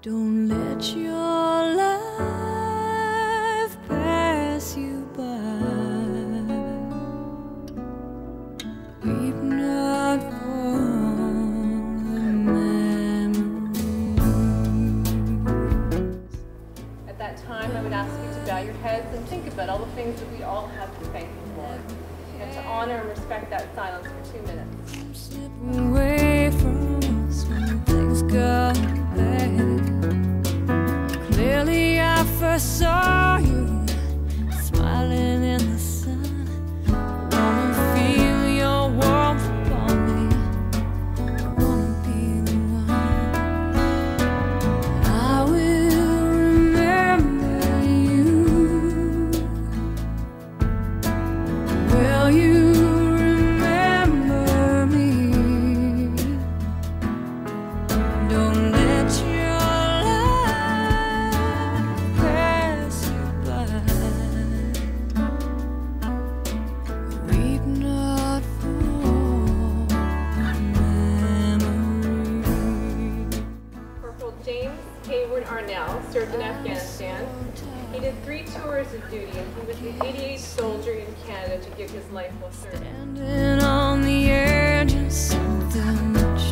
Don't let your life pass you by. Weep not for the memories. At that time, I would ask you to bow your heads and think about all the things that we all have to thank you for, and to honor and respect that silence for two minutes. away from us when things go. I saw Arnal served in Afghanistan. He did three tours of duty and he was the 88th soldier in Canada to give his life while serving. Standing on the edge much.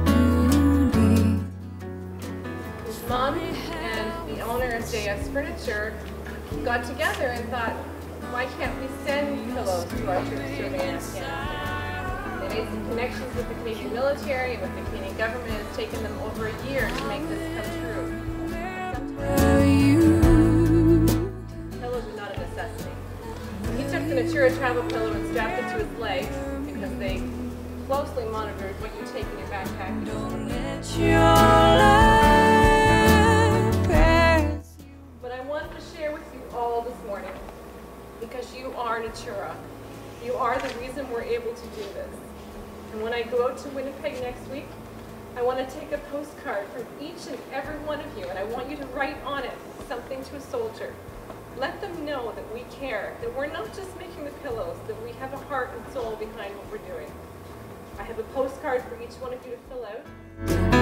His mom and the owner of JS Furniture got together and thought, why can't we send pillows to our troops serving in Afghanistan? They made some connections with the Canadian military and with the Canadian government. It's taken them over a year to make this come true. Not a necessity. He took the Natura travel pillow and strapped it to his legs because they closely monitored what you take in your backpack. Pass. But I wanted to share with you all this morning because you are Natura. You are the reason we're able to do this. And when I go out to Winnipeg next week, I want to take a postcard from each and every one of you, and I want you to write on it something to a soldier. Let them know that we care, that we're not just making the pillows, that we have a heart and soul behind what we're doing. I have a postcard for each one of you to fill out.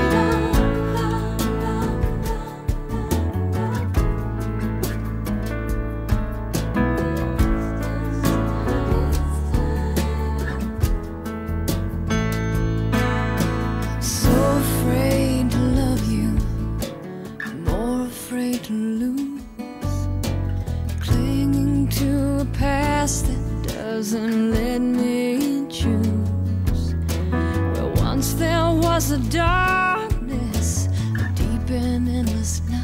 A darkness, deep and endless night.